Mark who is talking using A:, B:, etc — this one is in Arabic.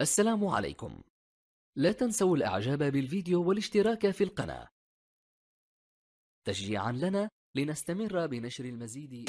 A: السلام عليكم. لا تنسوا الإعجاب بالفيديو والاشتراك في القناة. تشجيعا لنا لنستمر بنشر المزيد.